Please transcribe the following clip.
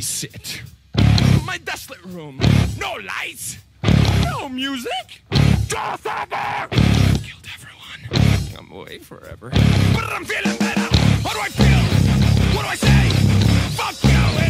Sit. My desolate room. No lights. No music. Just over. Killed everyone. I'm away forever. But I'm feeling better. How do I feel? What do I say? Fuck you.